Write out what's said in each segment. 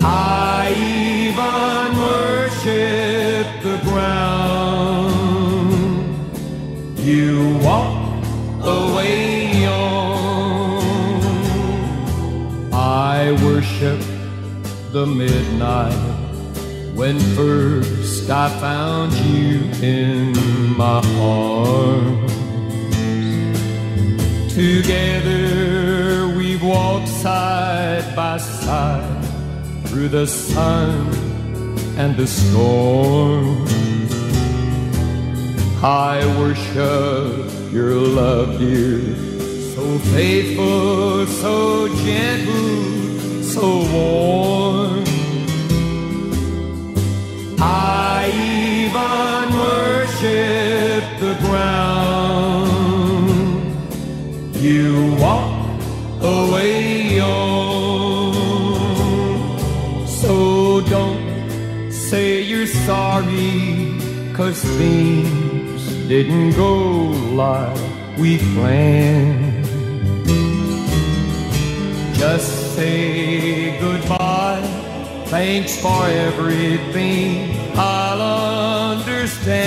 I even worship the ground you walk away on. I worship the midnight when first I found you in my arms. Together we've walked side by side through the sun and the storm. I worship your love, dear, so faithful, so gentle, so warm. Say you're sorry, cause things didn't go like we planned. Just say goodbye, thanks for everything, I'll understand.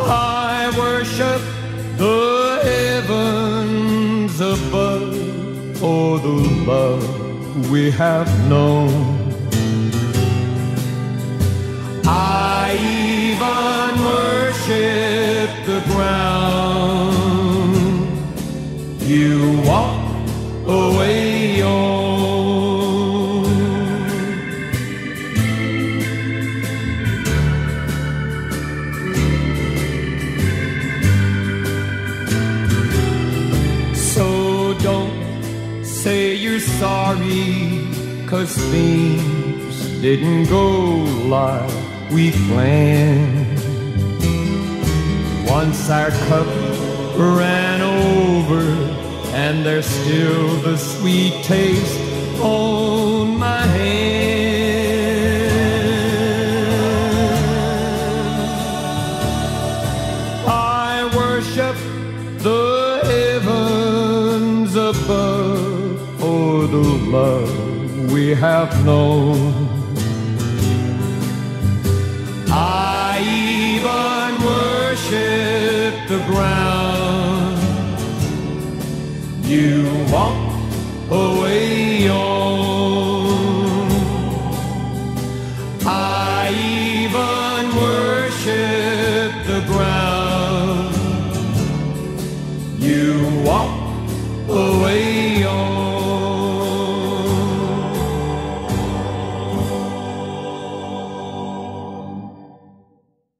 I worship the heavens above for the love we have known. I even worship the ground you walk away on. Sorry, cause things didn't go like we planned. Once our cup ran over, and there's still the sweet taste on my hand. I worship the heavens above the love we have known. I even worship the ground you walk away on. I even worship the ground you walk away